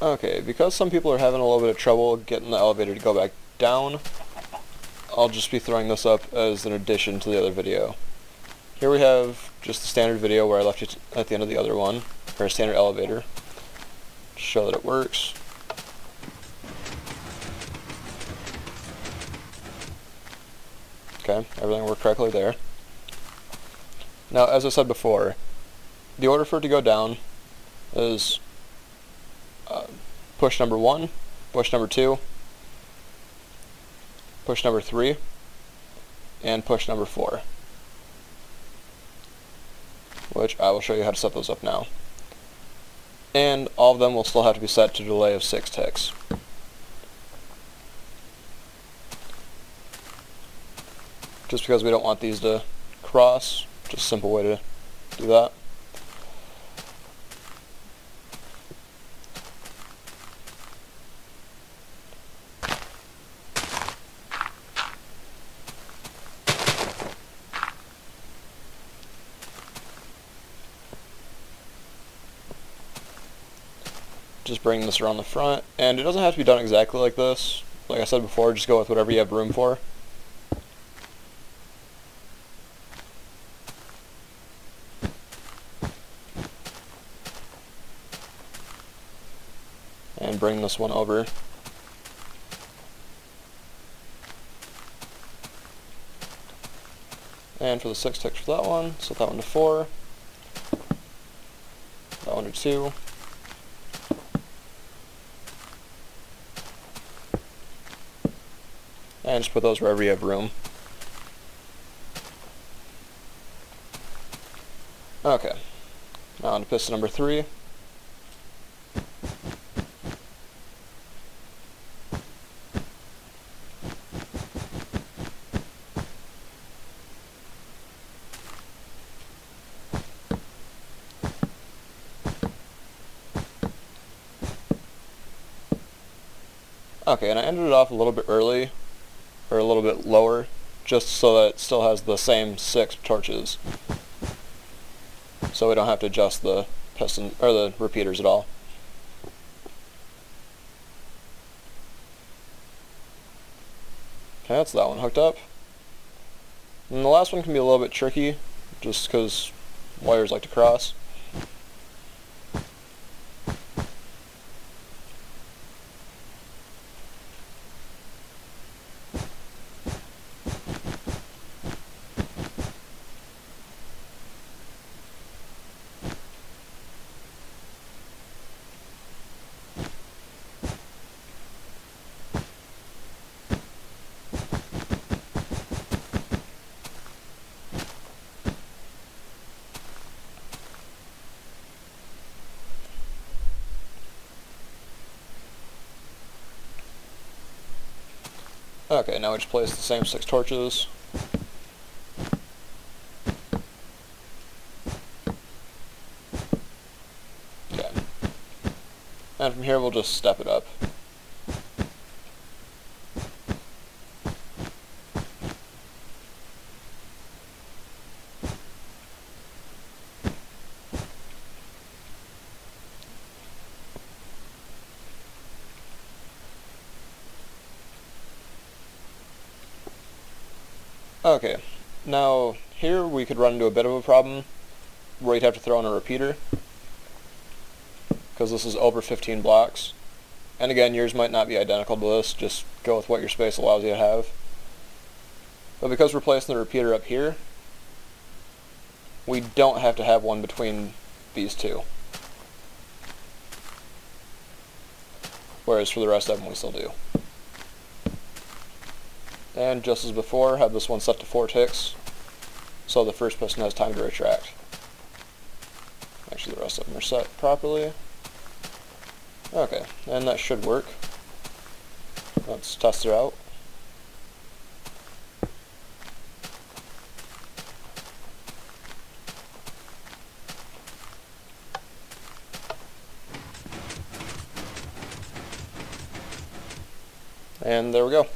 Okay, because some people are having a little bit of trouble getting the elevator to go back down, I'll just be throwing this up as an addition to the other video. Here we have just the standard video where I left it at the end of the other one, for a standard elevator. Show that it works. Okay, everything worked correctly there. Now, as I said before, the order for it to go down is uh, push number one, push number two, push number three, and push number four. Which I will show you how to set those up now. And all of them will still have to be set to delay of 6 ticks. Just because we don't want these to cross, just a simple way to do that. Just bring this around the front. And it doesn't have to be done exactly like this. Like I said before, just go with whatever you have room for. And bring this one over. And for the six ticks for that one, set that one to four. That one to two. And just put those wherever you have room. Okay. Now on to piston number three. Okay, and I ended it off a little bit early or a little bit lower just so that it still has the same six torches so we don't have to adjust the piston or the repeaters at all. Okay, that's that one hooked up. And the last one can be a little bit tricky just because wires like to cross. Okay, now we just place the same six torches. Okay. And from here we'll just step it up. Okay, now here we could run into a bit of a problem where you'd have to throw in a repeater because this is over 15 blocks. And again, yours might not be identical to this, just go with what your space allows you to have. But because we're placing the repeater up here, we don't have to have one between these two. Whereas for the rest of them we still do. And just as before, have this one set to 4 ticks, so the first piston has time to retract. Make sure the rest of them are set properly. Okay, and that should work. Let's test it out. And there we go.